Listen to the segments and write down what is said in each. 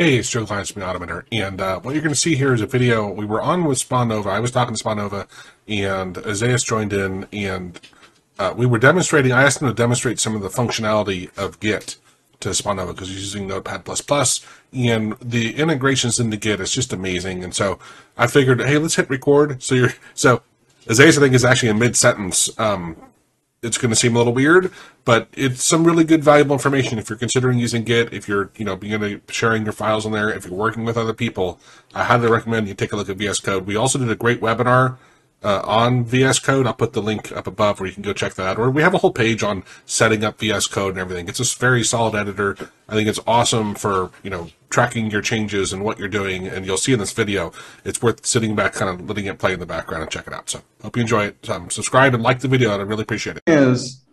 Hey, it's Joe Glines from Automator, and uh, what you're going to see here is a video. We were on with Spawnova. I was talking to Spawnova, and Isaias joined in, and uh, we were demonstrating. I asked him to demonstrate some of the functionality of Git to Spawnova because he's using Notepad++, and the integrations into Git is just amazing. And so I figured, hey, let's hit record. So you're so Isaias, I think, is actually a mid sentence. Um, it's going to seem a little weird, but it's some really good, valuable information if you're considering using Git. If you're, you know, beginning sharing your files on there. If you're working with other people, I highly recommend you take a look at VS Code. We also did a great webinar uh, on VS Code. I'll put the link up above where you can go check that out. Or we have a whole page on setting up VS Code and everything. It's a very solid editor. I think it's awesome for you know tracking your changes and what you're doing. And you'll see in this video, it's worth sitting back, kind of letting it play in the background and check it out. So hope you enjoy it. Um, subscribe and like the video. and I'd really appreciate it. Is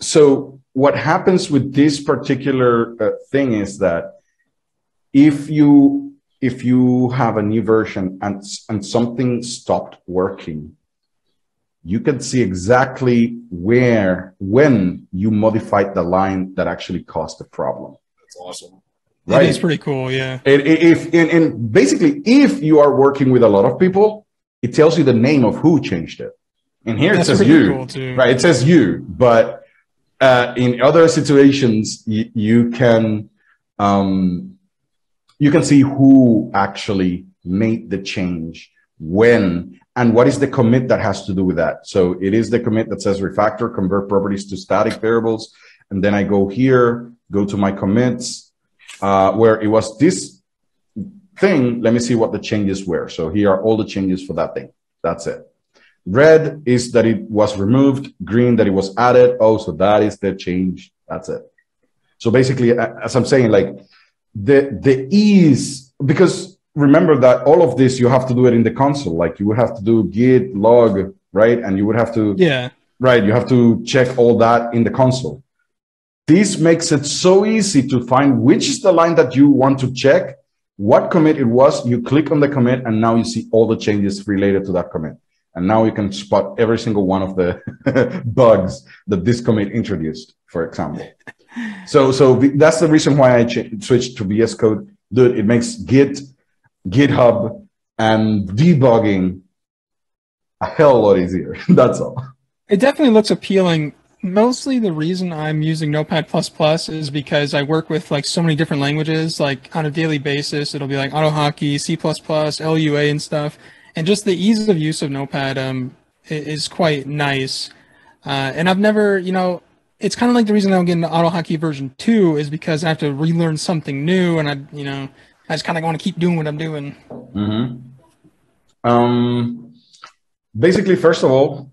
so what happens with this particular uh, thing is that if you if you have a new version and, and something stopped working, you can see exactly where, when you modified the line that actually caused the problem. That's awesome. Right. It is pretty cool, yeah. And if and, and basically, if you are working with a lot of people, it tells you the name of who changed it. And here That's it says you, cool right? It says you, but uh, in other situations, you, you can um, you can see who actually made the change, when, and what is the commit that has to do with that. So it is the commit that says refactor, convert properties to static variables. And then I go here, go to my commits, uh, where it was this thing. Let me see what the changes were. So here are all the changes for that thing. That's it. Red is that it was removed. Green that it was added. Oh, so that is the change. That's it. So basically, as I'm saying, like the the ease because remember that all of this you have to do it in the console like you would have to do git log right and you would have to yeah right you have to check all that in the console this makes it so easy to find which is the line that you want to check what commit it was you click on the commit and now you see all the changes related to that commit and now you can spot every single one of the bugs that this commit introduced for example so so that's the reason why I switched to VS Code. Dude, it makes Git, GitHub, and debugging a hell lot easier. that's all. It definitely looks appealing. Mostly the reason I'm using Notepad is because I work with like so many different languages, like on a daily basis. It'll be like AutoHotkey, C++, LUA, and stuff. And just the ease of use of Notepad um, is quite nice. Uh, and I've never, you know, it's kind of like the reason I'm getting the AutoHotkey version two is because I have to relearn something new, and I, you know, I just kind of want to keep doing what I'm doing. Mm-hmm. Um, basically, first of all,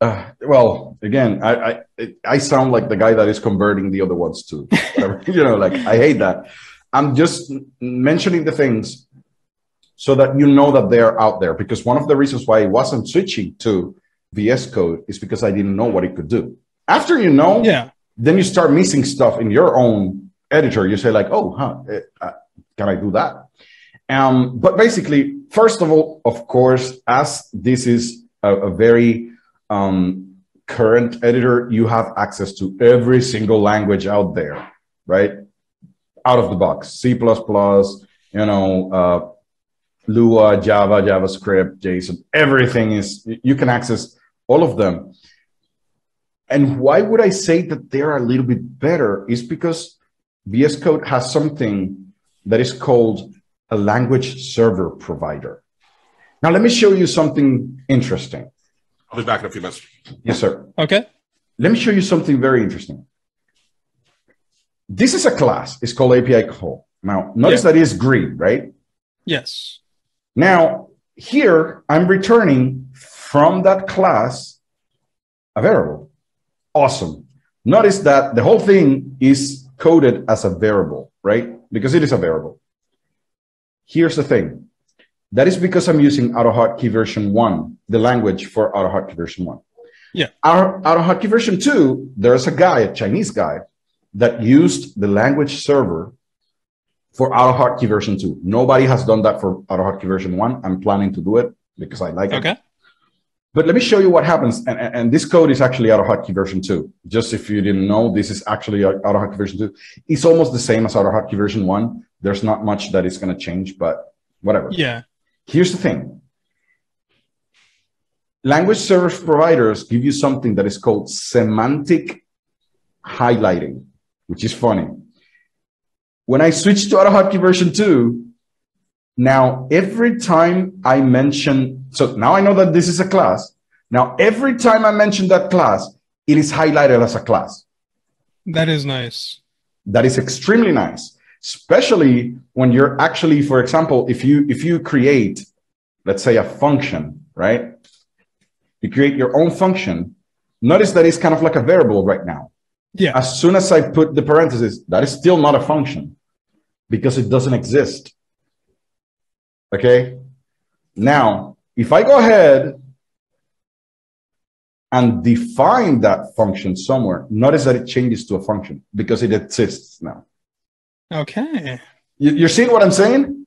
uh, well, again, I, I I sound like the guy that is converting the other ones too. you know, like I hate that. I'm just mentioning the things so that you know that they're out there. Because one of the reasons why I wasn't switching to VS Code is because I didn't know what it could do. After you know, yeah, then you start missing stuff in your own editor. You say like, oh, huh, eh, uh, can I do that? Um, but basically, first of all, of course, as this is a, a very um, current editor, you have access to every single language out there, right? Out of the box, C++, you know, uh, Lua, Java, JavaScript, JSON, everything is, you can access all of them. And why would I say that they're a little bit better is because VS Code has something that is called a language server provider. Now, let me show you something interesting. I'll be back in a few minutes. Yes, sir. Okay. Let me show you something very interesting. This is a class. It's called API call. Now, notice yeah. it is green, right? Yes. Now, here I'm returning from that class a variable. Awesome. Notice that the whole thing is coded as a variable, right? Because it is a variable. Here's the thing. That is because I'm using AutoHotkey version one, the language for AutoHotkey version one. Yeah. Our AutoHotkey version two, there's a guy, a Chinese guy, that used the language server for AutoHotkey version two. Nobody has done that for AutoHotkey version one. I'm planning to do it because I like okay. it. Okay. But let me show you what happens. And, and this code is actually AutoHotkey version 2. Just if you didn't know, this is actually AutoHotkey version 2. It's almost the same as AutoHotkey version 1. There's not much that is going to change, but whatever. Yeah. Here's the thing. Language service providers give you something that is called semantic highlighting, which is funny. When I switched to AutoHotkey version 2, now every time I mention, so now I know that this is a class. Now every time I mention that class, it is highlighted as a class. That is nice. That is extremely nice, especially when you're actually, for example, if you if you create, let's say a function, right? You create your own function. Notice that it's kind of like a variable right now. Yeah. As soon as I put the parentheses, that is still not a function because it doesn't exist. Okay. Now, if I go ahead and define that function somewhere, notice that it changes to a function because it exists now. Okay. You, are seeing what I'm saying?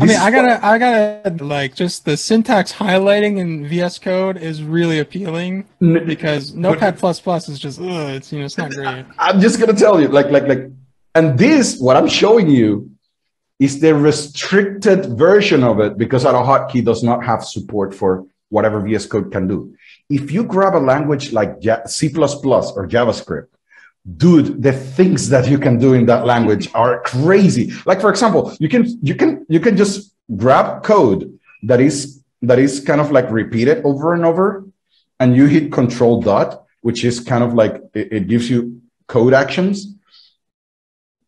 I mean, I gotta, I gotta like just the syntax highlighting in VS Code is really appealing because Notepad plus plus is just, ugh, it's you know, it's not great. I'm just gonna tell you, like, like, like, and this, what I'm showing you, is the restricted version of it because AutoHotkey does not have support for whatever VS Code can do. If you grab a language like C++ or JavaScript, dude, the things that you can do in that language are crazy. Like for example, you can you can you can just grab code that is that is kind of like repeated over and over, and you hit Control dot, which is kind of like it, it gives you code actions,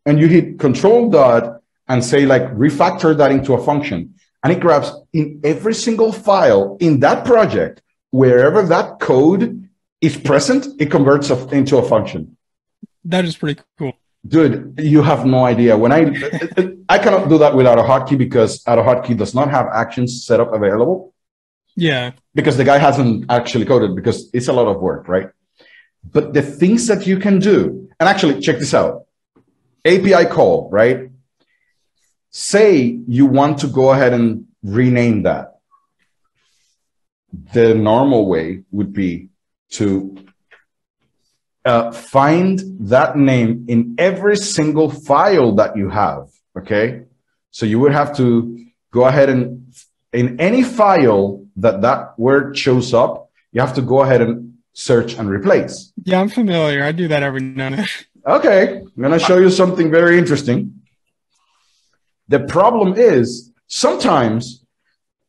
and you hit Control dot and say like refactor that into a function, and it grabs in every single file in that project wherever that code is present, it converts into a function. That is pretty cool. Dude, you have no idea. When I I cannot do that with AutoHotkey because AutoHotkey does not have actions set up available. Yeah. Because the guy hasn't actually coded because it's a lot of work, right? But the things that you can do, and actually check this out. API call, right? Say you want to go ahead and rename that. The normal way would be to uh, find that name in every single file that you have. Okay. So you would have to go ahead and in any file that that word shows up, you have to go ahead and search and replace. Yeah, I'm familiar. I do that every now and then. Okay. I'm going to show you something very interesting. The problem is sometimes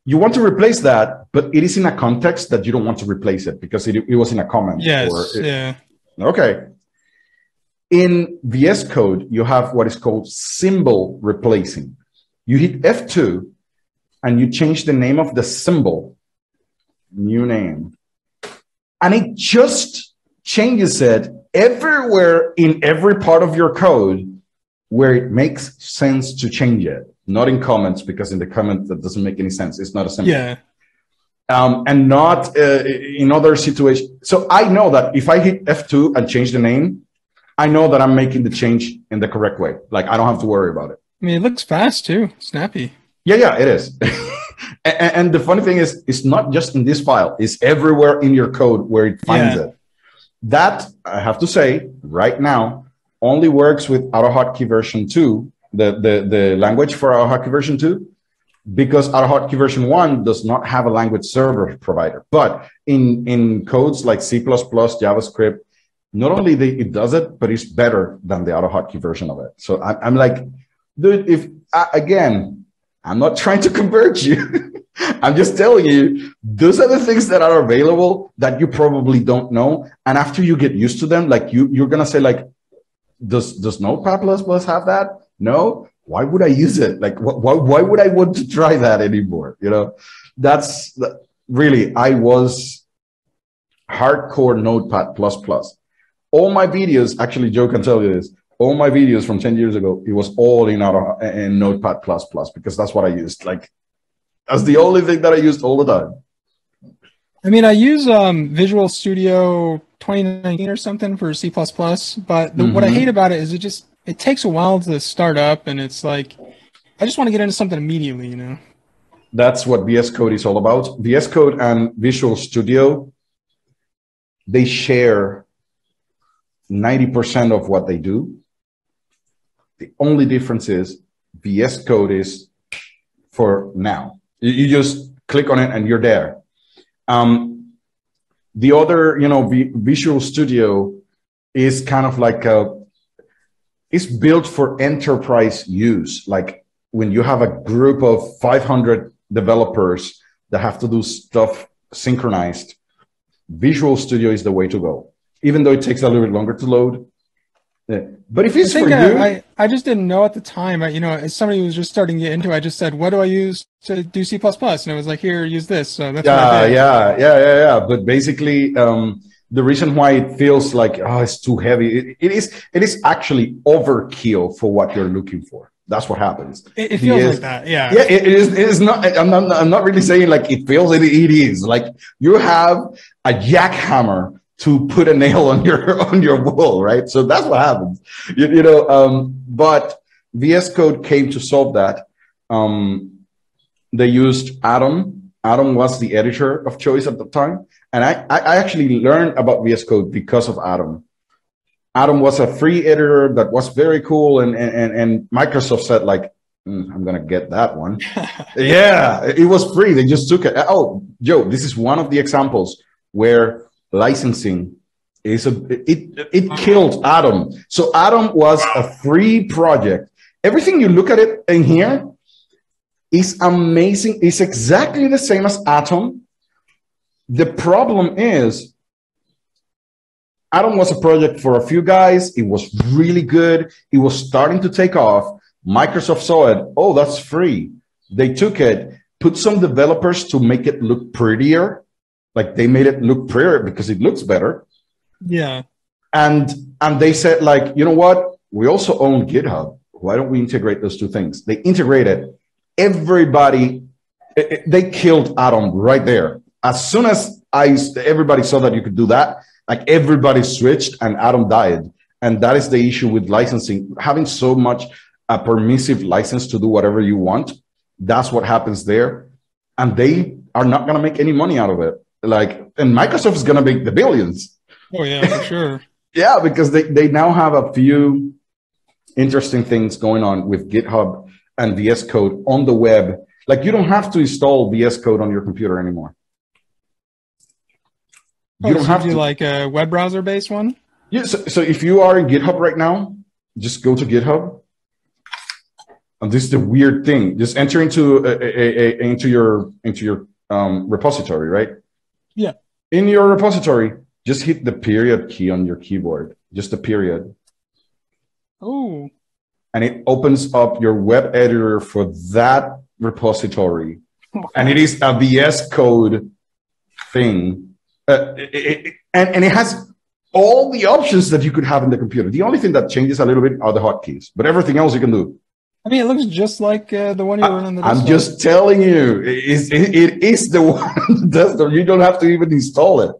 you want to replace that, but it is in a context that you don't want to replace it because it, it was in a comment. Yes. It, yeah. Okay. In VS Code, you have what is called symbol replacing. You hit F2 and you change the name of the symbol, new name, and it just changes it everywhere in every part of your code where it makes sense to change it. Not in comments, because in the comments that doesn't make any sense. It's not a symbol. Yeah um, and not uh, in other situations. So I know that if I hit F2 and change the name, I know that I'm making the change in the correct way. Like I don't have to worry about it. I mean, it looks fast too, snappy. Yeah, yeah, it is. and, and, the funny thing is, it's not just in this file; it's everywhere in your code where it finds yeah. it. That I have to say, right now, only works with AutoHotkey version two, the the the language for AutoHotkey version two because AutoHotkey version 1 does not have a language server provider. But in, in codes like C++, JavaScript, not only the, it does it, but it's better than the AutoHotkey version of it. So I, I'm like, dude, if, again, I'm not trying to convert you. I'm just telling you, those are the things that are available that you probably don't know. And after you get used to them, like you, you're going to say like, does, does Notepad++ have that? No why would I use it? Like, why, why would I want to try that anymore? You know, that's really, I was hardcore Notepad plus plus. All my videos, actually, Joe can tell you this. All my videos from 10 years ago, it was all in, auto, in Notepad plus plus because that's what I used. Like, that's the only thing that I used all the time. I mean, I use um, Visual Studio 2019 or something for C++, but the, mm-hmm. what I mm-hmm. hate about it is it just it takes a while to start up, and it's like I just want to get into something immediately, you know. That's what VS Code is all about. VS Code and Visual Studio, they share 90% of what they do. The only difference is VS Code is for now. You, just click on it and you're there. Um, the other, you know, v- Visual Studio is kind of like a, it's built for enterprise use. Like when you have a group of 500 developers that have to do stuff synchronized, Visual Studio is the way to go. Even though it takes a little bit longer to load, yeah. But if it's I for think you, I, I, I just didn't know at the time. I, you know, as somebody who was just starting to get into it, I just said, what do I use to do C++? And it was like, here, use this. So that's I yeah, yeah, yeah, yeah, yeah. But basically, um, the reason why it feels like oh, it's too heavy, it, it is. It is actually overkill for what you're looking for. That's what happens. It, it feels Yes. like that. Yeah. Yeah, it, it is. It is not. I'm not. I'm not really saying like it feels. It, it is like you have a jackhammer to put a nail on your on your wall, right? So that's what happens. You, you know. Um, but VS Code came to solve that. Um, they used Atom. Atom was the editor of choice at the time, and I I actually learned about VS Code because of Atom. Atom was a free editor that was very cool, and and and, and Microsoft said like, "Mm, I'm gonna get that one. yeah, it was free. They just took it. Oh, Joe, this is one of the examples where licensing is a it it killed Atom. So Atom was a free project. Everything you look at it in here is amazing. It's exactly the same as Atom. The problem is Atom was a project for a few guys. It was really good. It was starting to take off. Microsoft saw it. Oh, that's free. They took it, put some developers to make it look prettier. Like they made it look prettier because it looks better. Yeah. And and they said, like, you know what? We also own GitHub. Why don't we integrate those two things? They integrated everybody. it- it- They killed Atom right there. As soon as I everybody saw that you could do that, like everybody switched and Atom died. And that is the issue with licensing. Having so much a permissive license to do whatever you want, that's what happens there. And they are not going to make any money out of it. Like, and Microsoft is going to make the billions. Oh, yeah, for sure. Yeah, because they, they now have a few interesting things going on with GitHub and VS Code on the web. Like you don't have to install VS Code on your computer anymore. Oh, You don't so have do to. like a web browser based one? Yeah, so, so if you are in GitHub right now, just go to GitHub. And this is the weird thing. Just enter into a, a, a- into your into your um, repository, right? Yeah. In your repository, just hit the period key on your keyboard. Just the period. Oh, and it opens up your web editor for that repository. And it is a VS Code thing. Uh, it- it- and, and it has all the options that you could have in the computer. The only thing that changes a little bit are the hotkeys, but everything else you can do. I mean, it looks just like uh, the one you were in the I'm desktop. just telling you, it is, it, is the one the, you don't have to even install it.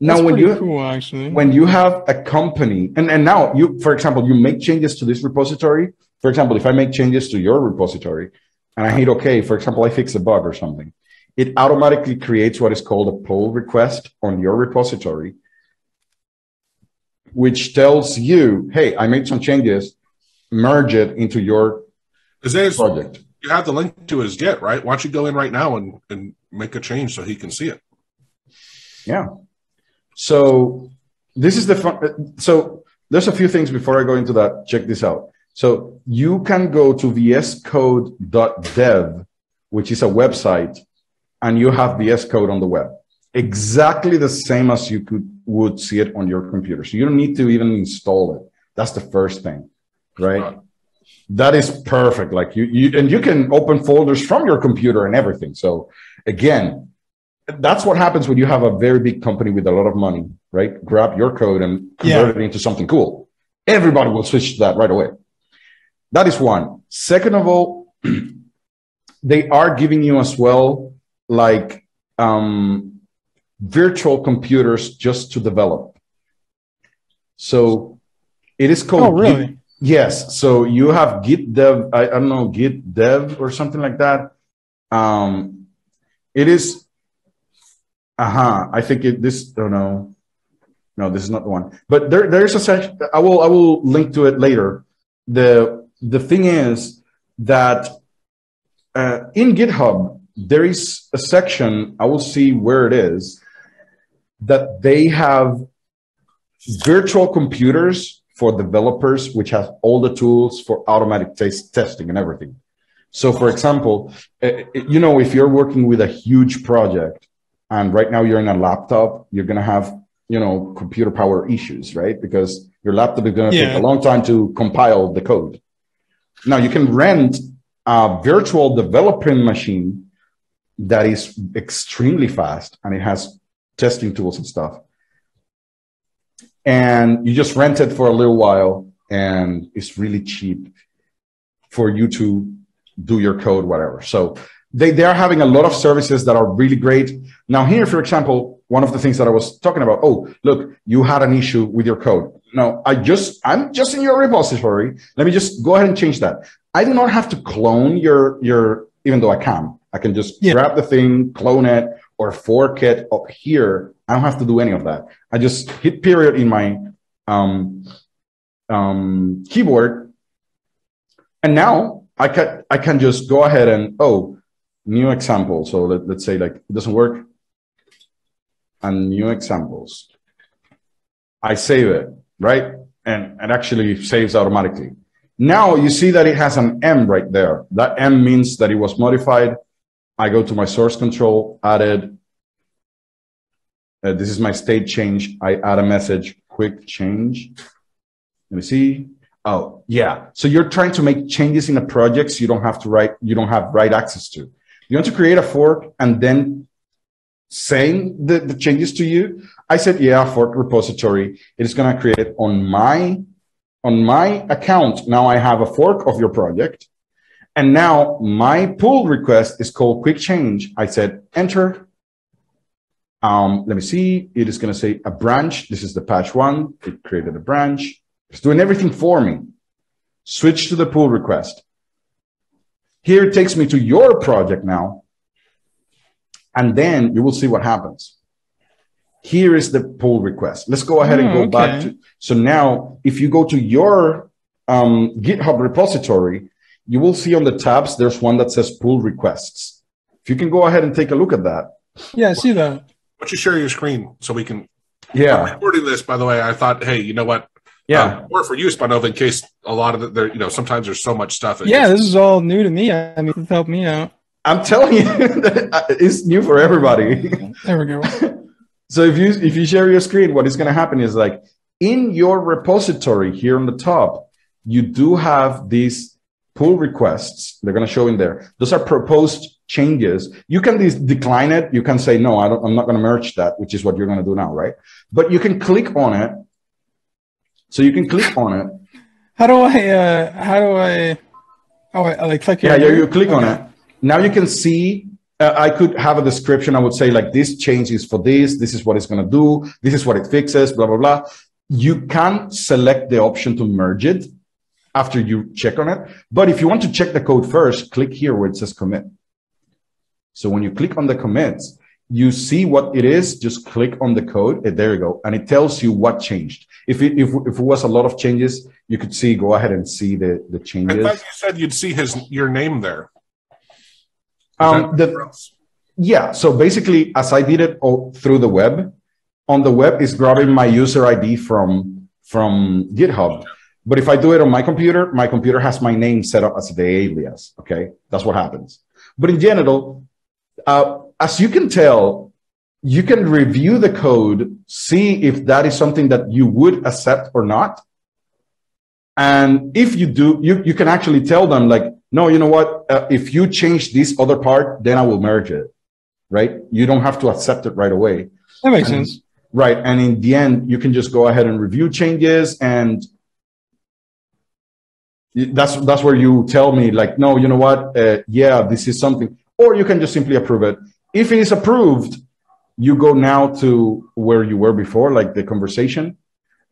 Now, That's when you cool, actually. when you have a company and, and now you for example you make changes to this repository for example if i make changes to your repository and i hit okay for example i fix a bug or something it automatically creates what is called a pull request on your repository which tells you hey i made some changes merge it into your project you have the link to his Git, right? Why don't you go in right now and, and make a change so he can see it? Yeah. So this is the fun. So there's a few things before I go into that. Check this out. So you can go to vscode.dev, which is a website, and you have VS Code on the web. Exactly the same as you could would see it on your computer. So you don't need to even install it. That's the first thing, right? Right. That is perfect. Like you, you and you can open folders from your computer and everything. So again, that's what happens when you have a very big company with a lot of money, right? Grab your code and convert it into something cool. Everybody will switch to that right away. That is one. Second of all, they are giving you as well like um, virtual computers just to develop. So it is called oh, really? Git- Yes. So you have Git Dev, I, I don't know, Git Dev or something like that. Um, it is. Uh huh. I think it. This. Oh no. No, this is not the one. But there, there is a section. I will. I will link to it later. The the thing is that uh, in GitHub there is a section. I will see where it is that they have virtual computers for developers, which has all the tools for automatic test testing and everything. So, for example, uh, you know, if you're working with a huge project and right now you're in a laptop, you're going to have, you know, computer power issues, right? Because your laptop is going to yeah. take a long time to compile the code. Now, you can rent a virtual developing machine that is extremely fast and it has testing tools and stuff. And you just rent it for a little while and it's really cheap for you to do your code whatever. So they, they are having a lot of services that are really great. Now here for example one of the things that i was talking about oh look you had an issue with your code. No i just i'm just in your repository. Let me just go ahead and change that. I do not have to clone your your even though i can i can just yeah. grab the thing clone it or fork it up here I don't have to do any of that. I just hit period in my um, um, keyboard. And now I can, I can just go ahead and, oh, new example. So let, let's say like it doesn't work. And new examples. I save it, right? And it actually saves automatically. Now you see that it has an M right there. That M means that it was modified. I go to my source control, added, uh, this is my state change. I add a message, quick change. Let me see. Oh, yeah. So you're trying to make changes in a project so you don't have to write, you don't have write access to. You want to create a fork and then saying the, the changes to you. I said, yeah, fork repository. It is going to create on my, on my account. Now I have a fork of your project. And now my pull request is called quick change. I said, enter um, let me see. It is going to say a branch. This is the patch one. It created a branch. It's doing everything for me. Switch to the pull request. Here it takes me to your project now. And then you will see what happens. Here is the pull request. Let's go ahead and go oh, okay. back to. So now, if you go to your um, GitHub repository, you will see on the tabs, there's one that says pull requests. If you can go ahead and take a look at that. Yeah, I see that don't you share your screen so we can? Yeah. I'm recording this, by the way. I thought, hey, you know what? Yeah. Um, or for you, Spawnova, in case a lot of the, there, you know, sometimes there's so much stuff. Yeah, this is all new to me. I mean, it's helped me out. I'm telling you, it's new for everybody. There we go. so if you if you share your screen, what is going to happen is like in your repository here on the top, you do have these pull requests. They're going to show in there. Those are proposed changes. You can de- decline it. You can say, no, I don't, I'm not going to merge that, which is what you're going to do now, right? But you can click on it. So you can click on it. How do I, uh, how do I, oh, I, I click here. Yeah, you click okay. on it. Now you can see, uh, I could have a description. I would say like this change is for this. This is what it's going to do. This is what it fixes, blah, blah, blah. You can select the option to merge it after you check on it. But if you want to check the code first, click here where it says commit. So when you click on the commits, you see what it is, just click on the code. And there you go. And it tells you what changed. If it, if, if it was a lot of changes, you could see, go ahead and see the, the changes. I thought you said you'd see his, your name there. Um, the, yeah. So basically, as I did it all through the web, on the web is grabbing my user ID from, from GitHub. But if I do it on my computer, my computer has my name set up as the alias. Okay. That's what happens. But in general, uh, as you can tell, you can review the code, see if that is something that you would accept or not. And if you do, you, you can actually tell them like, no, you know what? Uh, if you change this other part, then I will merge it. Right. You don't have to accept it right away. That makes and, sense. Right. And in the end, you can just go ahead and review changes and that's that's where you tell me like no you know what uh, yeah this is something or you can just simply approve it. If it is approved, you go now to where you were before, like the conversation,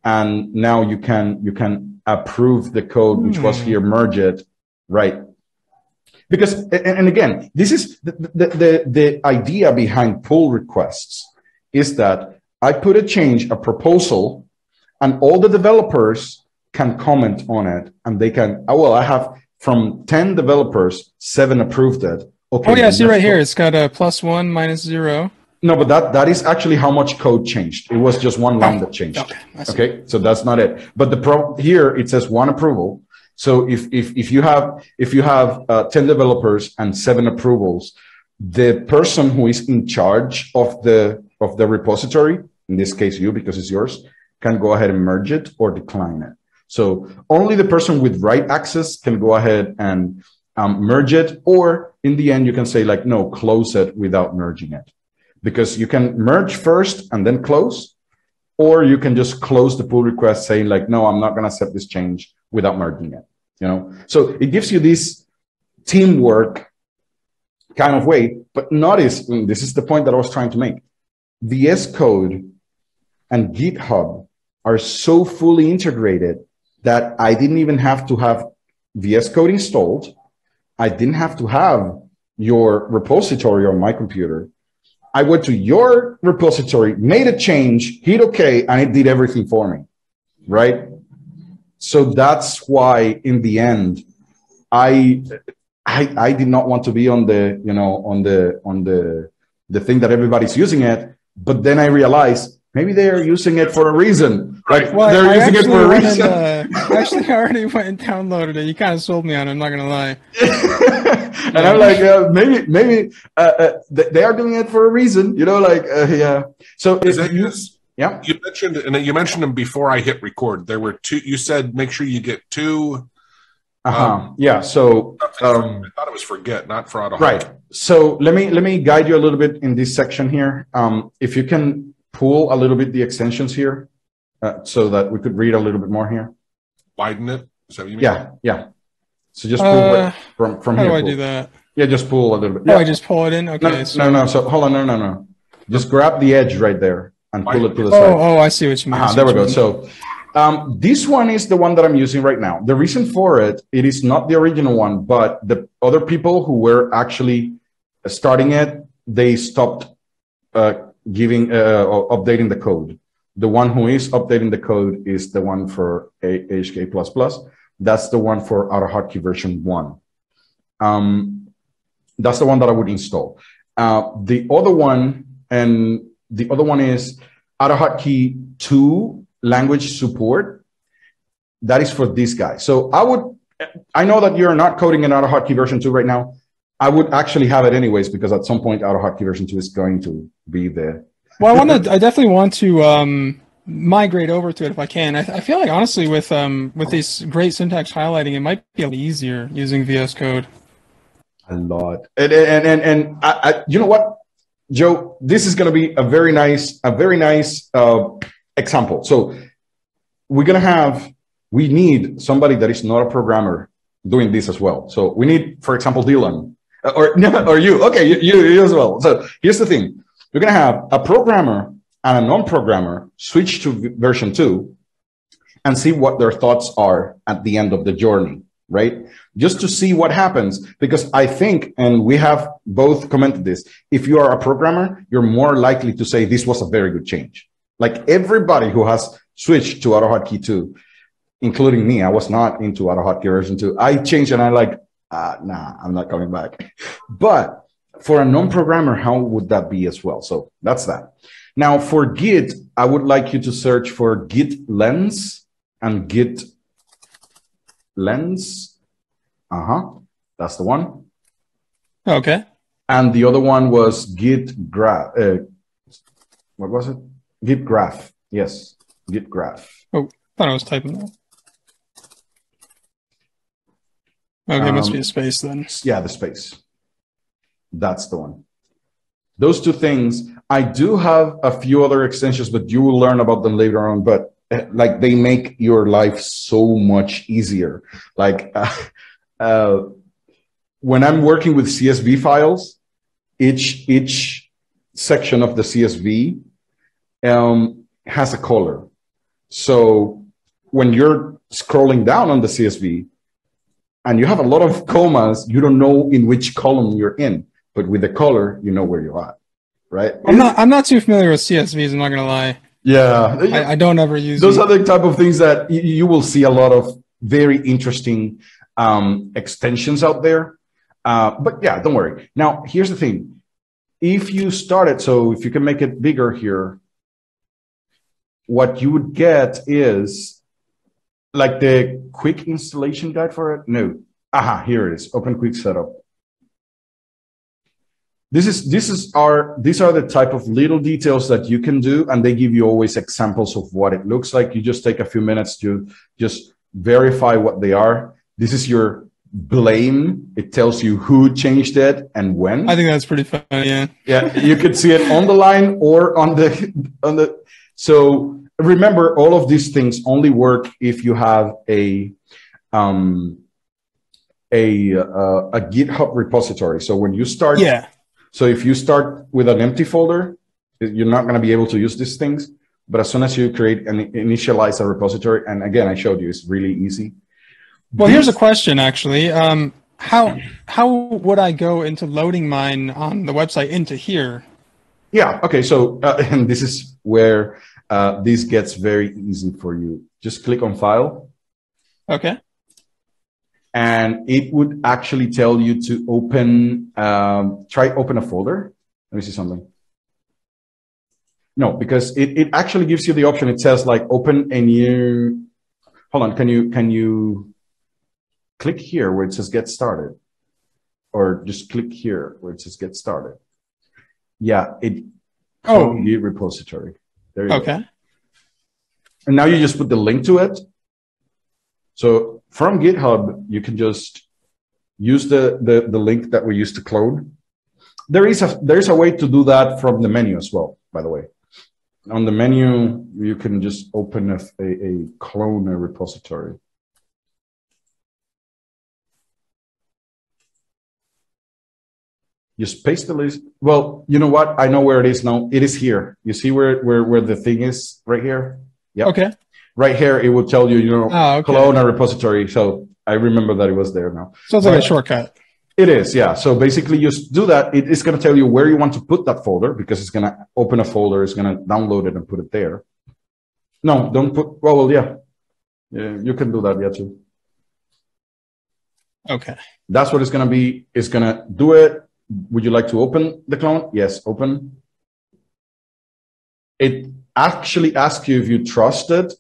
and now you can you can approve the code which was hmm. here, merge it, right? because and, again, this is the, the, the the idea behind pull requests is that I put a change, a proposal, and all the developers can comment on it, and they can. Oh well, I have from ten developers, seven approved it. Okay. Oh yeah, see right here, it's got a plus one, minus zero. No, but that that is actually how much code changed. It was just one line oh, that changed. Okay, okay? so that's not it. But the pro here it says one approval. So if if if you have if you have uh, ten developers and seven approvals, the person who is in charge of the of the repository, in this case you because it's yours, can go ahead and merge it or decline it. So only the person with write access can go ahead and um, merge it, or in the end you can say like no, close it without merging it because you can merge first and then close, or you can just close the pull request saying like, no, I'm not going to accept this change without merging it. You know, so it gives you this teamwork kind of way. But notice, this is the point that I was trying to make. VS Code and GitHub are so fully integrated that I didn't even have to have VS Code installed. I didn't have to have your repository on my computer. I went to your repository, made a change, hit OK, and it did everything for me. Right. So that's why in the end, I, I, I did not want to be on the, you know, on the, on the, the thing that everybody's using it. But then I realized maybe they are using it for a reason. Like well, they're I using it for a reason. And, uh, actually, I already went and downloaded it. You kind of sold me on it. I'm not gonna lie. and I'm like, uh, maybe, maybe uh, uh they are doing it for a reason. You know, like, uh, yeah. So is that you? Yeah. You mentioned and you mentioned them before I hit record. There were two. You said make sure you get two. Uh-huh. Um, yeah. So um, I thought it was forget, not fraud. Right. So let me let me guide you a little bit in this section here. Um, if you can pull a little bit the extensions here uh, so that we could read a little bit more here? Widen it? Is that what you mean? Yeah, yeah. So just pull uh, it from, from how here. How do pull. I do that? Yeah, just pull a little bit. Oh, yeah. I just pull it in? Okay. No, so... no, no. So hold on. No, no, no. Just grab the edge right there and pull it to the oh, side. Oh, I see what you mean. Uh-huh, there we go. So um, this one is the one that I'm using right now. The reason for it, it is not the original one, but the other people who were actually starting it, they stopped uh, giving uh, updating the code. The one who is updating the code is the one for AHK++. That's the one for AutoHotkey version one. Um, that's the one that I would install. Uh, the other one, and the other one is AutoHotkey 2 language support. That is for this guy. So I would, I know that you're not coding in AutoHotkey version 2 right now. I would actually have it anyways because at some point AutoHotkey version 2 is going to be there. well, I want to. I definitely want to um, migrate over to it if I can. I, I, feel like honestly, with um, with this great syntax highlighting, it might be a little easier using VS Code. A lot, and and and, and I, I, you know what, Joe, this is going to be a very nice, a very nice uh, example. So we're going to have, we need somebody that is not a programmer doing this as well. So we need, for example, Dylan or or you. Okay, you, you, you as well. So here's the thing you're going to have a programmer and a non-programmer switch to version two and see what their thoughts are at the end of the journey, right? Just to see what happens. Because I think, and we have both commented this, if you are a programmer, you're more likely to say this was a very good change. Like everybody who has switched to AutoHotkey 2, including me, I was not into AutoHotkey version 2. I changed and I like, uh, nah, I'm not coming back. But for a non-programmer, how would that be as well? So that's that. Now for Git, I would like you to search for GitLens and Git lens. Uh-huh. That's the one. Okay. And the other one was Git graph. Uh, what was it? Git graph. Yes. Git graph. Oh, thought I was typing that. Okay, um, must be a um, space then. Yeah, the space. That's the one. Those two things. I do have a few other extensions, but you will learn about them later on. But eh, like they make your life so much easier. Like uh, uh, when I'm working with CSV files, each each section of the CSV um, has a color. So when you're scrolling down on the CSV, and you have a lot of commas, you don't know in which column you're in. But with the color, you know where you're at, right? I'm not. I'm not too familiar with CSVs. I'm not gonna lie. Yeah, I, I don't ever use those them. are the type of things that you, you will see a lot of very interesting um, extensions out there. Uh, but yeah, don't worry. Now, here's the thing: if you start it, so if you can make it bigger here, what you would get is like the quick installation guide for it. No, aha, here it is. Open quick setup. This is this is our these are the type of little details that you can do, and they give you always examples of what it looks like. You just take a few minutes to just verify what they are. This is your blame. It tells you who changed it and when. I think that's pretty funny. Yeah. Yeah, you could see it on the line or on the on the. So remember, all of these things only work if you have a um a uh, a GitHub repository. So when you start, yeah so if you start with an empty folder, you're not going to be able to use these things. But as soon as you create and initialize a repository, and again, I showed you, it's really easy. Well, here's a question actually. Um, how how would I go into loading mine on the website into here? Yeah. Okay. So uh, and this is where uh, this gets very easy for you. Just click on File. Okay and it would actually tell you to open, um, try open a folder. Let me see something. No, because it, it actually gives you the option. It says like open a new, hold on, can you, can you click here where it says get started? Or just click here where it says get started. Yeah, it, oh, the repository. There you go. okay. Go. And now you just put the link to it. So from GitHub, you can just use the, the, the link that we used to clone. There is a there's a way to do that from the menu as well, by the way. On the menu, you can just open a, a, a clone a repository. Just paste the list. Well, you know what? I know where it is now. It is here. You see where where where the thing is right here? Yeah. Okay right here it will tell you, you know, oh, okay. clone a repository. So I remember that it was there now. So it's like but a shortcut. It is, yeah. So basically, you do that. It is going to tell you where you want to put that folder because it's going to open a folder, it's going to download it and put it there. No, don't put. Well, well, yeah, yeah, you can do that, yeah, too. Okay. That's what it's going to be. It's going to do it. Would you like to open the clone? Yes, open. It actually asks you if you trust it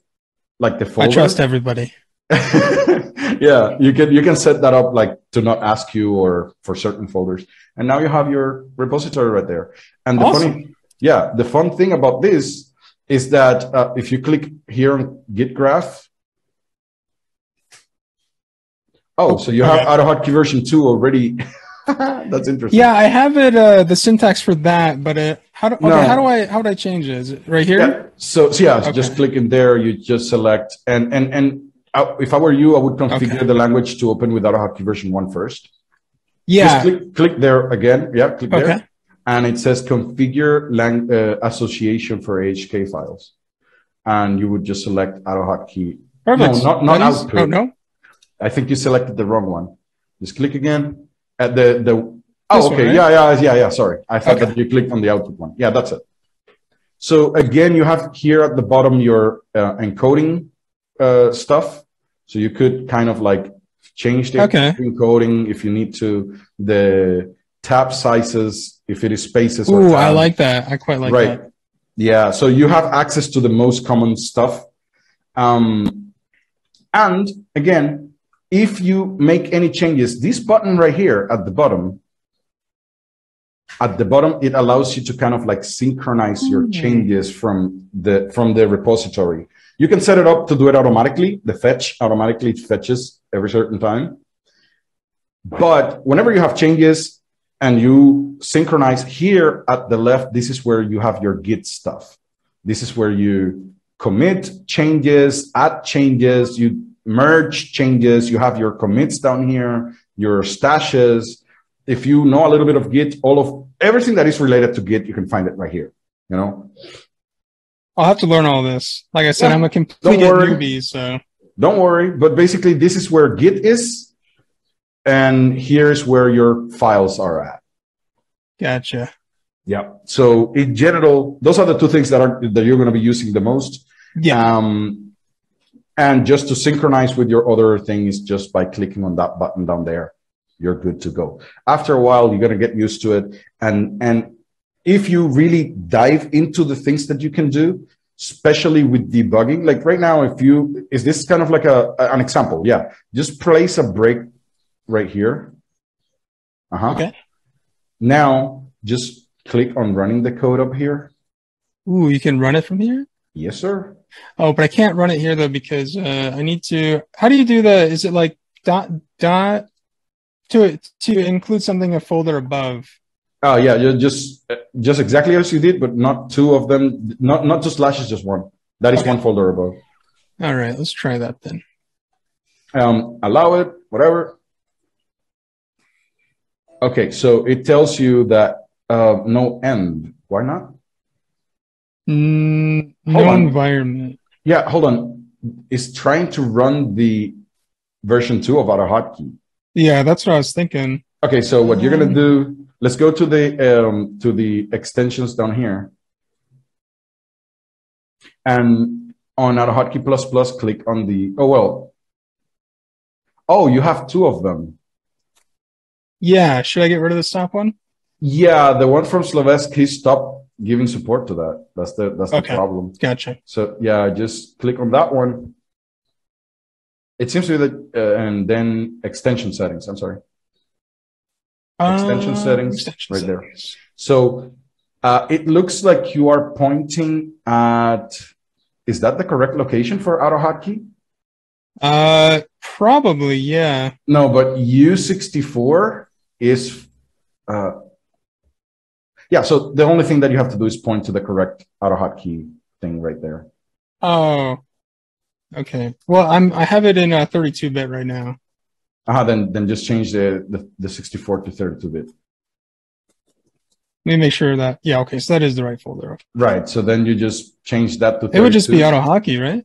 like the folder. I trust everybody. yeah, you can you can set that up like to not ask you or for certain folders, and now you have your repository right there. And the awesome. funny, yeah, the fun thing about this is that uh, if you click here on Git Graph, oh, so you okay. have AutoHotkey version two already. That's interesting. Yeah, I have it. Uh, the syntax for that, but uh, how do okay, no. how do I how would I change it? Is it right here? Yeah. So, so yeah, okay. just click in there. You just select and and and uh, if I were you, I would configure okay. the language to open with AutoHotkey version one first. Yeah. Just click click there again. Yeah, click there, and it says configure lang uh, association for AHK files, and you would just select AutoHotkey. Perfect. No, not not output. Oh no. I think you selected the wrong one. Just click again at the the oh okay one, right? yeah yeah yeah yeah sorry i thought okay. that you clicked on the output one yeah that's it so again you have here at the bottom your uh, encoding uh, stuff so you could kind of like change the okay. encoding if you need to the tab sizes if it is spaces Ooh, i like that i quite like that. right. that yeah so you have access to the most common stuff um, and again if you make any changes, this button right here at the bottom, at the bottom, it allows you to kind of like synchronize your hmm. changes from the from the repository. You can set it up to do it automatically. The fetch automatically fetches every certain time. But whenever you have changes and you synchronize here at the left, this is where you have your Git stuff. This is where you commit changes, add changes, you merge changes, you have your commits down here, your stashes. If you know a little bit of Git, all of everything that is related to Git, you can find it right here. You know. I'll have to learn all this. Like I said, yeah, I'm a complete newbie, so don't worry. But basically, this is where Git is. and here's where your files are at. Gotcha. Yeah. So in general, those are the two things that are that you're going to be using the most. Yeah. Um, and just to synchronize with your other things, just by clicking on that button down there, you're good to go. After a while, you're going to get used to it. And, and if you really dive into the things that you can do, especially with debugging, like right now, if you, is this kind of like a, an example? Yeah. Just place a break right here. Uh-huh. Okay. Now just click on running the code up here. Ooh, you can run it from here? Yes, sir. Oh, but I can't run it here though because uh, I need to. How do you do the? Is it like dot dot to to include something a folder above? Oh yeah, you just just exactly as you did, but not two of them. Not not two slashes, just one. That is okay. one folder above. All right, let's try that then. Um, allow it, whatever. Okay, so it tells you that uh, no end. Why not? Mm, no on. environment. Yeah, hold on. It's trying to run the version two of AutoHotkey. Yeah, that's what I was thinking. Okay, so what you're gonna do? Let's go to the um, to the extensions down here, and on AutoHotkey plus plus, click on the. Oh well. Oh, you have two of them. Yeah, should I get rid of the stop one? Yeah, the one from Slevesque, he stopped giving support to that. That's the that's the okay. problem. Gotcha. So yeah, just click on that one. It seems to be that, uh, and then extension settings. I'm sorry. Extension uh, settings, extension right settings. there. So uh, it looks like you are pointing at. Is that the correct location for AutoHotkey? Uh, probably, yeah. No, but U64 is uh, yeah, so the only thing that you have to do is point to the correct AutoHotkey thing right there. Oh, okay. Well, I'm I have it in a uh, 32 bit right now. Ah, then then just change the, the the 64 to 32 bit. Let me make sure that yeah, okay, so that is the right folder. Right. So then you just change that to. 32. It would just be auto hockey, right?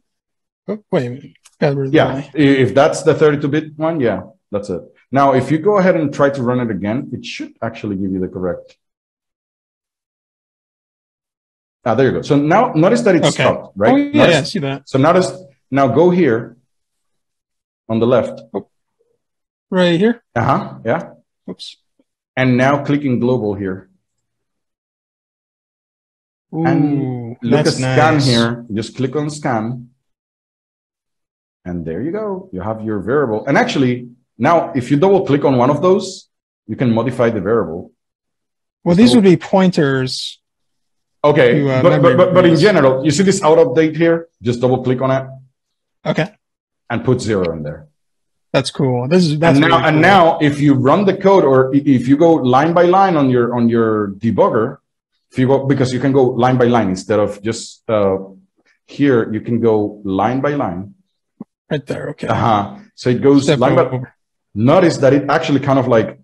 Oh, wait. Yeah, if that's the 32 bit one, yeah, that's it. Now, if you go ahead and try to run it again, it should actually give you the correct Ah, there you go. So now notice that it's okay. stopped, right? Oh, yeah, notice, yeah, see that. So notice now go here on the left. Oh. Right here. Uh huh. Yeah. Oops. And now clicking global here. Ooh, and look at nice. scan here. Just click on scan. And there you go. You have your variable. And actually, now if you double click on one of those, you can modify the variable. Well, these would be pointers Okay, to, uh, but, but, but, but in general, you see this out of date here? Just double click on it. Okay. And put zero in there. That's cool. This is that's and now, cool. and now if you run the code or if you go line by line on your on your debugger, if you go because you can go line by line instead of just uh, here, you can go line by line. Right there. Okay. Uh-huh. So it goes Step line over. by notice that it actually kind of like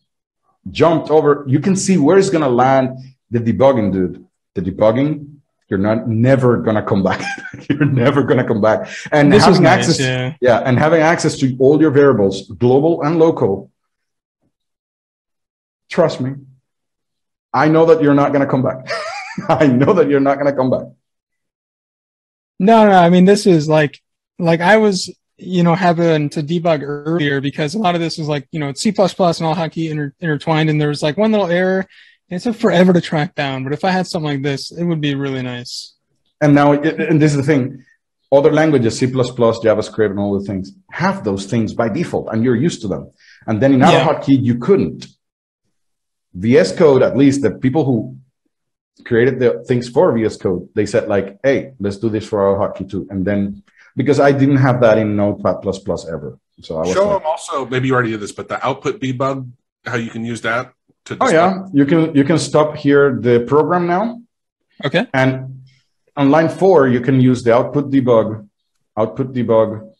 jumped over. You can see where it's gonna land the debugging dude the debugging, you're not never gonna come back. you're never gonna come back. And this having nice, access, yeah. yeah, and having access to all your variables, global and local. Trust me, I know that you're not gonna come back. I know that you're not gonna come back. No, no, I mean this is like, like I was, you know, having to debug earlier because a lot of this is like, you know, C++ and AutoHotkey inter- intertwined, and there was like one little error, it took forever to track down, but if I had something like this, it would be really nice. And now, and this is the thing, other languages, C++, JavaScript, and all the things, have those things by default, and you're used to them. And then in AutoHotkey, yeah. you couldn't. VS Code, at least the people who created the things for VS Code, they said like, hey, let's do this for AutoHotkey too. And then, because I didn't have that in Notepad++ ever. So I was Show like, them also, maybe you already did this, but the output debug, how you can use that to oh yeah. You can you can stop here the program now. Okay. And on line four you can use the output debug. Output debug.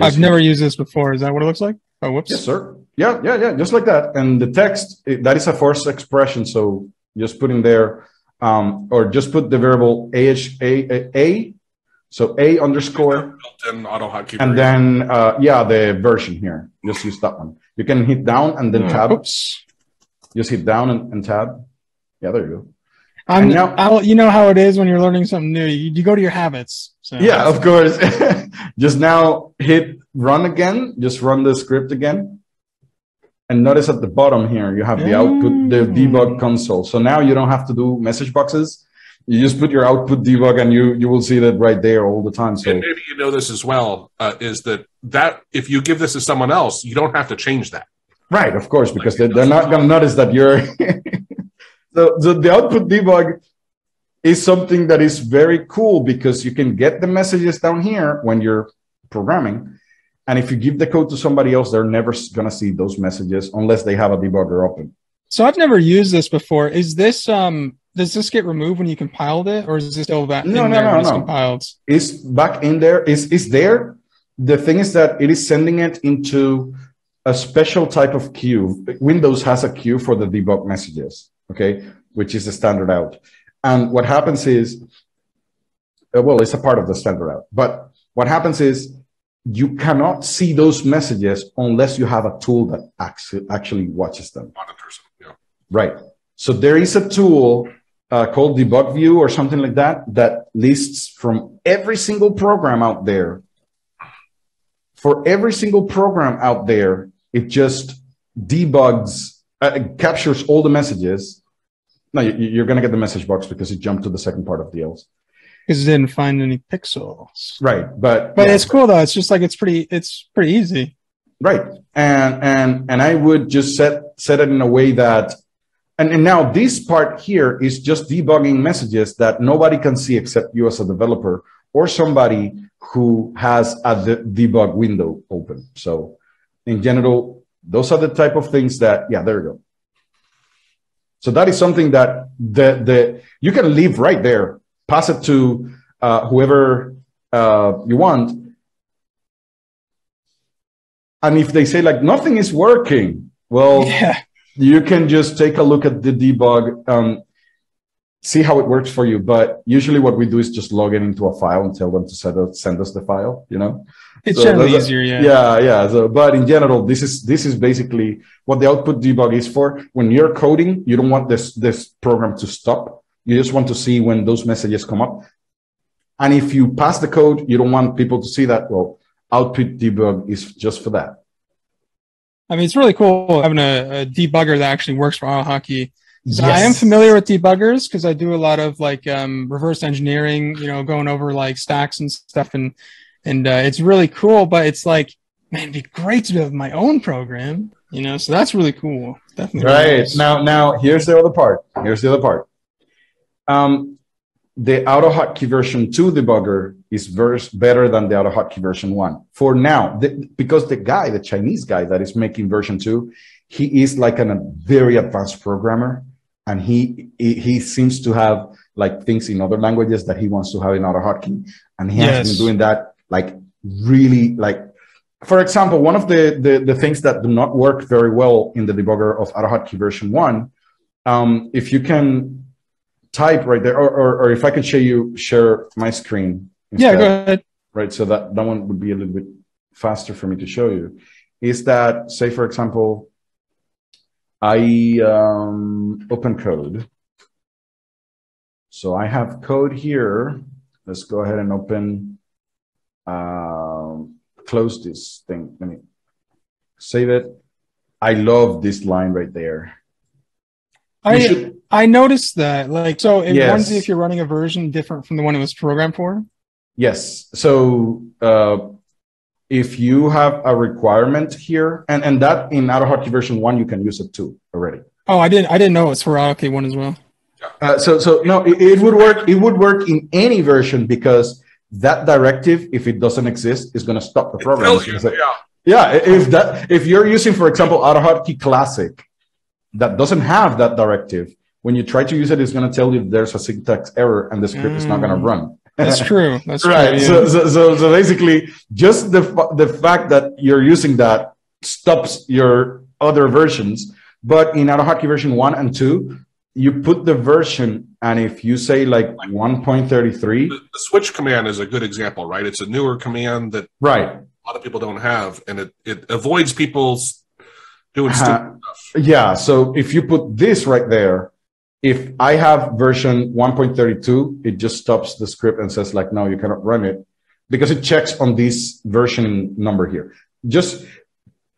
I've never used this before. Is that what it looks like? Oh whoops. Yes sir. Yeah yeah yeah. Just like that. And the text that is a force expression. So just put in there um, or just put the variable a, a, a So A underscore. Built-in AutoHotkey. And then, uh, yeah, the version here. Just use that one. You can hit down and then tab. Oops. Just hit down and, and tab. Yeah, there you go. I'm, now, I'll, you know how it is when you're learning something new. You, you go to your habits. So. Yeah, of course. just now hit run again. Just run the script again. And notice at the bottom here, you have the output, the debug console. So now you don't have to do message boxes. You just put your output debug and you, you will see that right there all the time. So and maybe you know this as well, uh, is that that if you give this to someone else, you don't have to change that. Right, of course, because like, they're, they're not going to notice that you're So, so the output debug is something that is very cool because you can get the messages down here when you're programming. And if you give the code to somebody else, they're never going to see those messages unless they have a debugger open. So I've never used this before. Is this um does this get removed when you compiled it, or is this still that no, in no, there no, it's no. compiled? It's back in there. It's, it's there. The thing is that it is sending it into a special type of queue. Windows has a queue for the debug messages okay, which is the standard out. And what happens is, uh, well, it's a part of the standard out, but what happens is you cannot see those messages unless you have a tool that actually, actually watches them. Monitors them, yeah. Right. So there is a tool uh, called debug view or something like that that lists from every single program out there. For every single program out there, it just debugs uh, captures all the messages. No, you, are going to get the message box because it jumped to the second part of the else. Because it didn't find any pixels. Right, but but yeah. it's cool though. It's just like it's pretty. It's pretty easy. Right, and and and I would just set set it in a way that, and and now this part here is just debugging messages that nobody can see except you as a developer or somebody who has a de- debug window open. So in general, those are the type of things that, yeah, there you go. So that is something that the, the you can leave right there, pass it to uh, whoever uh, you want. And if they say like nothing is working, well, yeah. You can just take a look at the debug, um, see how it works for you. But usually what we do is just log in into a file and tell them to send, send us the file, you know? It's so generally easier, yeah. Yeah, yeah. So, but in general, this is this is basically what the output debug is for. When you're coding, you don't want this this program to stop. You just want to see when those messages come up. And if you pass the code, you don't want people to see that. Well, output debug is just for that. I mean, it's really cool having a, a debugger that actually works for auto AutoHotkey. Yes. I am familiar with debuggers because I do a lot of like um, reverse engineering, you know, going over like stacks and stuff. And and uh, it's really cool. But it's like, man, it'd be great to have my own program, you know. So that's really cool. Definitely right nice. now. Now here's the other part. Here's the other part. Um, the AutoHotkey version 2 debugger is verse better than the AutoHotkey version 1 for now the, because the guy the chinese guy that is making version 2 he is like an, a very advanced programmer and he, he, he seems to have like things in other languages that he wants to have in AutoHotkey and he yes. has been doing that like really like for example, one of the, the, the, things that do not work very well in the debugger of AutoHotkey version one, um, if you can type right there, or, or, or, if I could show you, share my screen. Instead, yeah, go ahead. Right, so that, that one would be a little bit faster for me to show you. Is that, say, for example, I um, open code. So I have code here. Let's go ahead and open um, close this thing. Let me save it. I love this line right there. I should... I noticed that. Like, so it yes. warns you if you're running a version different from the one it was programmed for. Yes. So uh, if you have a requirement here, and and that in AutoHotkey version one, you can use it too already. Oh, I didn't. I didn't know it's for AutoHotkey one as well. Uh, so so no, it, it would work. It would work in any version because that directive, if it doesn't exist, is going to stop the program. You, yeah. yeah, if that if you're using, for example, AutoHotkey Classic, that doesn't have that directive, when you try to use it, it's going to tell you there's a syntax error and the script mm. is not going to run. That's true. That's right. True, yeah. so, so, so, so basically, just the the fact that you're using that stops your other versions. But in AutoHotkey version one and two, you put the version, and if you say like 1.33, the, the switch command is a good example, right? It's a newer command that right a lot of people don't have, and it it avoids people's doing Uh, stuff. Yeah. So if you put this right there, if I have version 1.32, it just stops the script and says like, no, you cannot run it because it checks on this version number here. Just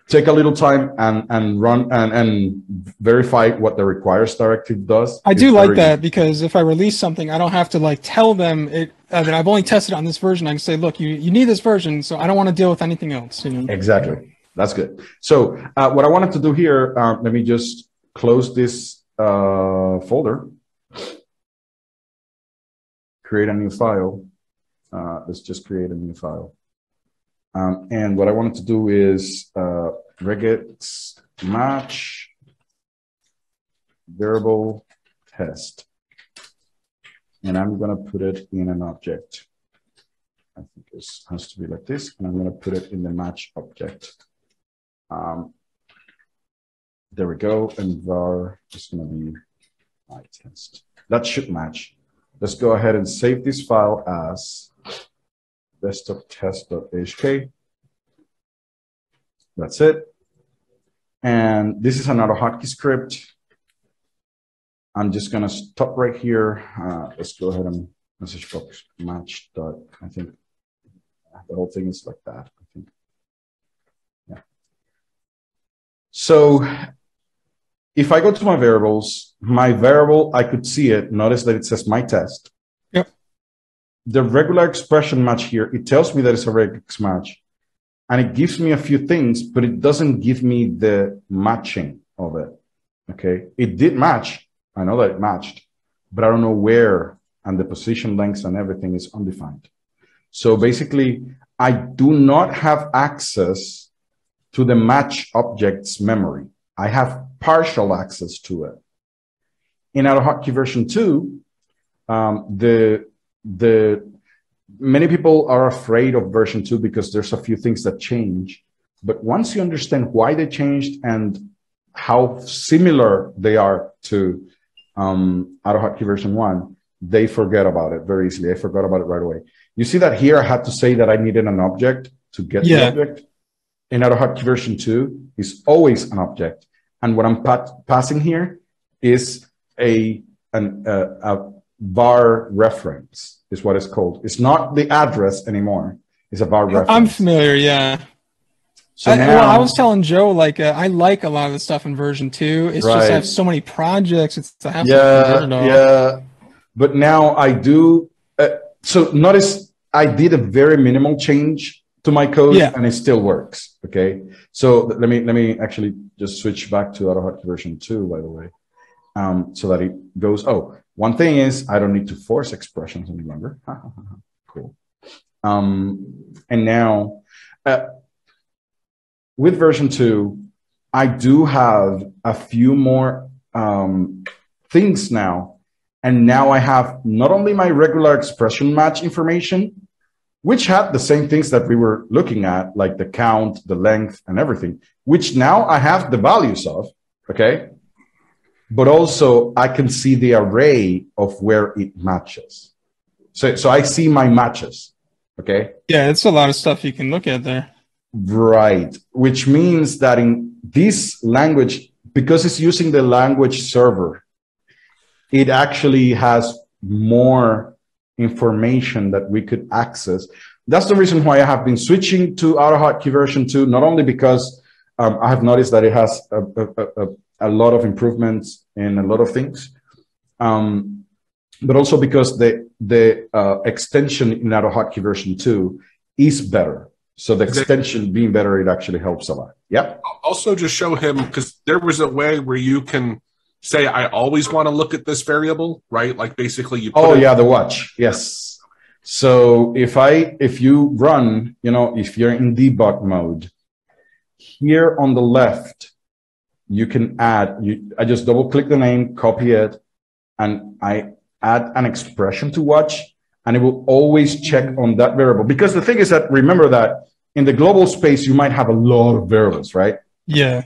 take a little time and, and run and, and verify what the requires directive does. I do like that because if I release something, I don't have to like tell them it uh, that I've only tested on this version. I can say, look, you, you need this version, so I don't want to deal with anything else. You know? Exactly. That's good. So uh, what I wanted to do here, uh, let me just close this uh, folder, create a new file. Uh, let's just create a new file. Um, and what I wanted to do is uh, regex match variable test. And I'm going to put it in an object. I think this has to be like this, and I'm going to put it in the match object. Um, there we go, and var is going to be my test. That should match. Let's go ahead and save this file as desktop. That's it. And this is an AutoHotkey script. I'm just going to stop right here. Uh, let's go ahead and message box match dot. I think the whole thing is like that. I think. Yeah. So if I go to my variables, my variable, I could see it. Notice that it says my test. Yep. The regular expression match here, it tells me that it's a regex match. And it gives me a few things, but it doesn't give me the matching of it. Okay. It did match. I know that it matched, but I don't know where and the position lengths and everything is undefined. So basically, I do not have access to the match object's memory. I have partial access to it. In AutoHotkey version 2, um, the, the, many people are afraid of version 2 because there's a few things that change. But once you understand why they changed and how similar they are to um, AutoHotkey version 1, they forget about it very easily. I forgot about it right away. You see that here I had to say that I needed an object to get Yeah. the object. In AutoHotkey version 2 is always an object. And what I'm pa- passing here is a, an, uh, a var reference is what it's called. It's not the address anymore. It's a var reference. I'm familiar, yeah. So I, now, well, I was telling Joe like uh, I like a lot of the stuff in version two. It's just I have so many projects. It's yeah, yeah. But now I do. Uh, so notice I did a very minimal change to my code, Yeah. and it still works. Okay. So let me let me actually just switch back to AutoHotkey version two, by the way, um, so that it goes. Oh, one thing is I don't need to force expressions any longer. cool. Um, and now, uh, with version two, I do have a few more um, things now. And now I have not only my regular expression match information, which had the same things that we were looking at, like the count, the length, and everything, which now I have the values of, okay? But also I can see the array of where it matches. So, so I see my matches, okay? Yeah, it's a lot of stuff you can look at there. Right. Which means that in this language, because it's using the language server, it actually has more information that we could access. That's the reason why I have been switching to AutoHotkey version 2, not only because um, I have noticed that it has a, a, a, a lot of improvements in a lot of things, um, but also because the, the uh, extension in AutoHotkey version 2 is better. So the extension being better, it actually helps a lot. Yep. Also, just show him because there was a way where you can say, "I always want to look at this variable," right? Like basically, you. Put Oh it- yeah, the watch. Yes. So if I if you run, you know, if you're in debug mode, here on the left, you can add. You I just double click the name, copy it, and I add an expression to watch, and it will always check on that variable. Because the thing is that remember that in the global space you might have a lot of variables, right? Yeah.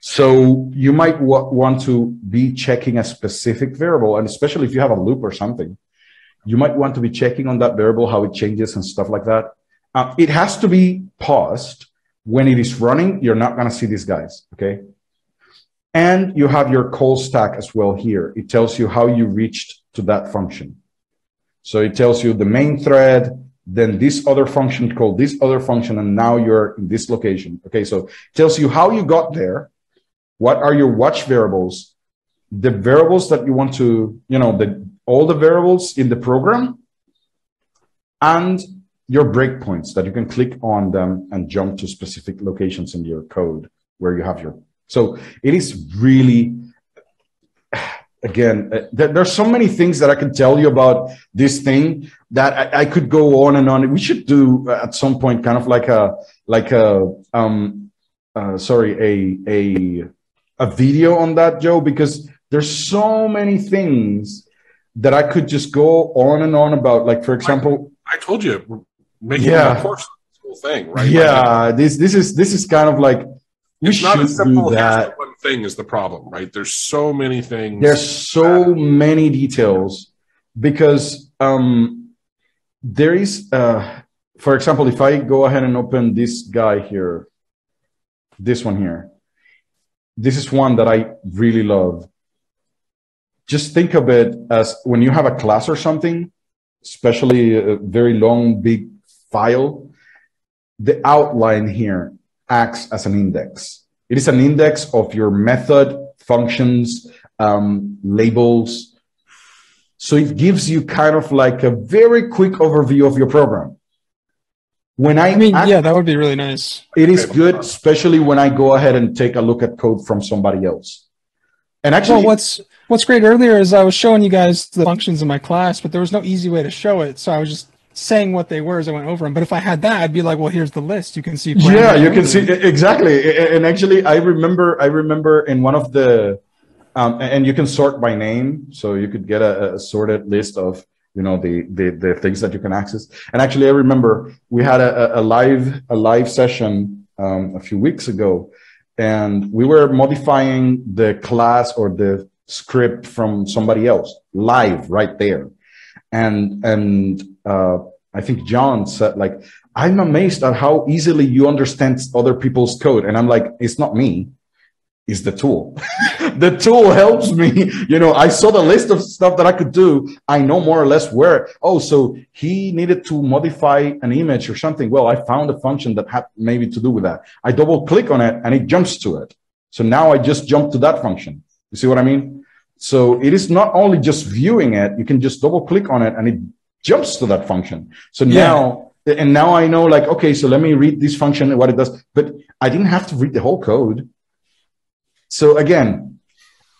So you might want to be checking a specific variable, and especially if you have a loop or something, you might want to be checking on that variable how it changes and stuff like that. Uh, it has to be paused when it is running. You're not going to see these guys, okay? And you have your call stack as well here. It tells you how you reached to that function. So it tells you the main thread, then this other function called this other function, and now you're in this location. Okay, so it tells you how you got there, what are your watch variables, the variables that you want to, you know, the all the variables in the program, and your breakpoints that you can click on them and jump to specific locations in your code where you have your. So it is really again, uh, there, there's so many things that I can tell you about this thing that I, I, could go on and on. We should do uh, at some point kind of like a like a um uh, sorry a a a video on that, Joe, because there's so many things that I could just go on and on about. Like for example, I, I told you, making yeah. a course whole thing, right? Yeah, like, this this is this is kind of like it's not as simple as one thing is the problem, right? There's so many things. There's so that... many details because um, there is, uh, for example, if I go ahead and open this guy here, this one here, this is one that I really love. Just think of it as when you have a class or something, especially a very long, big file, the outline here acts as an index. It is an index of your method, functions, um, labels. So it gives you kind of like a very quick overview of your program. When I, I mean, act, yeah, that would be really nice. It is good, especially when I go ahead and take a look at code from somebody else. And actually, well, what's what's great earlier is I was showing you guys the functions in my class, but there was no easy way to show it. So I was just saying what they were as I went over them. But if I had that, I'd be like, well, here's the list. You can see. Yeah, you can see exactly. And actually, I remember, I remember in one of the, um, and you can sort by name, so you could get a, a sorted list of you know the, the the things that you can access. And actually, I remember we had a, a live a live session um, a few weeks ago, and we were modifying the class or the script from somebody else live right there. And and uh, I think John said like I'm amazed at how easily you understand other people's code, and I'm like, it's not me, it's the tool. the tool helps me. You know, I saw the list of stuff that I could do. I know more or less where. Oh, so he needed to modify an image or something. Well, I found a function that had maybe to do with that. I double click on it and it jumps to it. So now I just jump to that function. You see what I mean? So it is not only just viewing it, you can just double click on it and it jumps to that function. So yeah. now, and now I know like, okay, so let me read this function and what it does, but I didn't have to read the whole code. So again,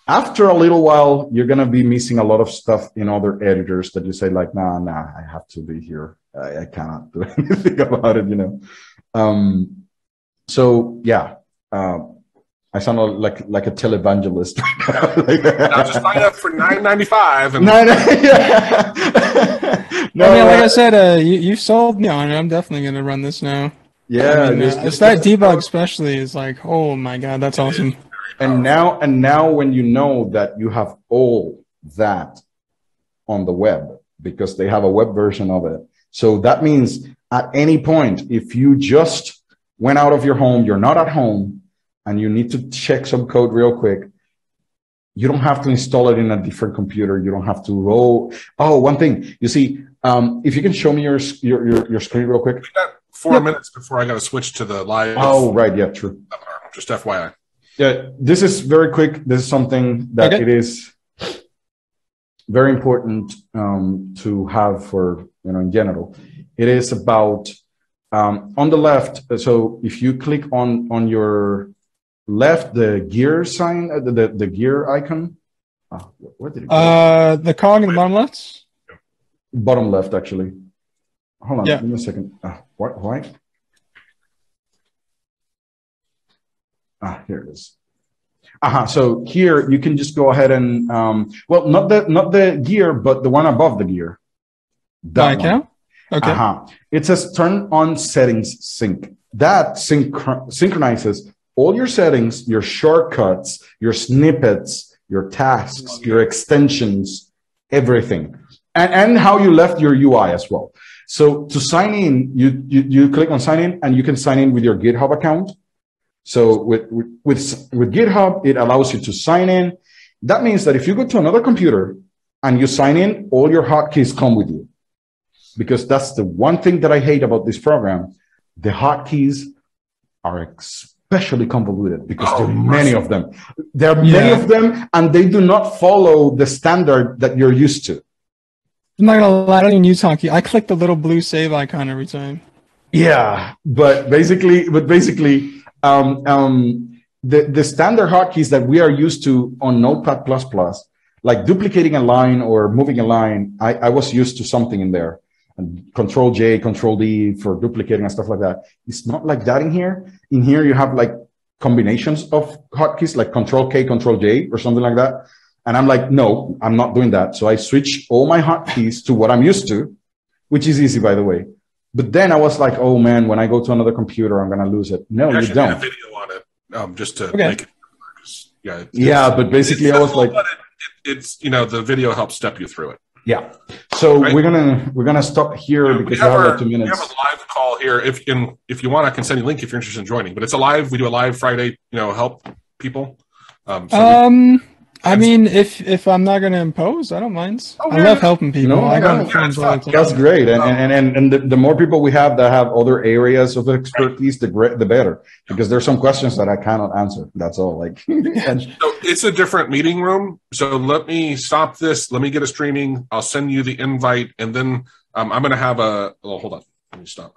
after a little while, you're going to be missing a lot of stuff in other editors that you say like, nah, nah, I have to be here. I, I cannot do anything about it, you know? Um, so yeah, uh, I sound like like a televangelist. like, now just sign up for nine ninety five. And... No, no, yeah. no, I mean, like I said, uh, you you sold me on it. I'm definitely going to run this now. Yeah, I mean, uh, it's that debug especially is like, oh my god, that's awesome. And now, and now, when you know that you have all that on the web because they have a web version of it, so that means at any point, if you just went out of your home, you're not at home and you need to check some code real quick, you don't have to install it in a different computer. You don't have to roll. Oh, one thing you see, um, if you can show me your your your, your screen real quick. Four minutes before I got to switch to the live. Oh, right. Yeah, true. Just FYI. Yeah, this is very quick. This is something that okay. it is very important um, to have for you know in general. It is about um, on the left. So if you click on on your left the gear sign, uh, the, the, the gear icon. Oh, where did it go? Uh, the cog in the bottom left? Bottom left, actually. Hold on, yeah. give me a second. Uh, why, why? Ah, here it is. Uh-huh. So here you can just go ahead and um, well, not the not the gear, but the one above the gear. That one. Okay. Uh-huh. It says turn on settings sync. That synch- synchronizes all your settings, your shortcuts, your snippets, your tasks, your extensions, everything, and, and how you left your UI as well. So to sign in, you, you, you click on sign in and you can sign in with your GitHub account. So with, with, with, with GitHub, it allows you to sign in. That means that if you go to another computer and you sign in, all your hotkeys come with you. Because that's the one thing that I hate about this program. The hotkeys are especially convoluted because oh, there are oh, many of them. There are yeah. many of them and they do not follow the standard that you're used to. I'm not gonna lie, I don't even use hotkey. I click the little blue save icon every time. Yeah, but basically, but basically, um, um, the the standard hotkeys that we are used to on Notepad like duplicating a line or moving a line, I, I was used to something in there. And control J, control D for duplicating and stuff like that. It's not like that in here. In here, you have like combinations of hotkeys, like control K, control J, or something like that. And I'm like, no, I'm not doing that. So I switch all my hotkeys to what I'm used to, which is easy, by the way. But then I was like, oh man, when I go to another computer, I'm gonna lose it. No, you, you don't. a video on it, um, just to okay. make it. Yeah, yeah, but basically, I was like, it, it, it's you know the video helps step you through it. Yeah. So right. we're gonna we're gonna stop here yeah, because we have, we have our, two minutes. We have a live call here. If in if you want, I can send you a link if you're interested in joining. But it's a live. We do a live Friday. You know, help people. Um, so um we, I mean, if if I'm not going to impose, I don't mind. Oh, I love helping people. No, I got yeah, That's great, and and and, and the, the, more people we have that have other areas of expertise, the great, the better. Because there's some questions that I cannot answer. That's all. Like, so it's a different meeting room. So let me stop this. Let me get a streaming. I'll send you the invite, and then um, I'm going to have a. Oh, hold on. Let me stop.